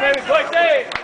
Baby, quick, save!